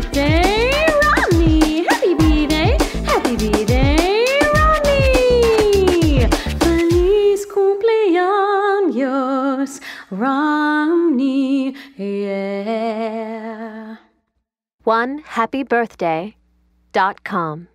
birthday, Rodney! Happy birthday, happy birthday, Rodney! Feliz cumpleaños, Romney, yeah. One happy birthday dot com.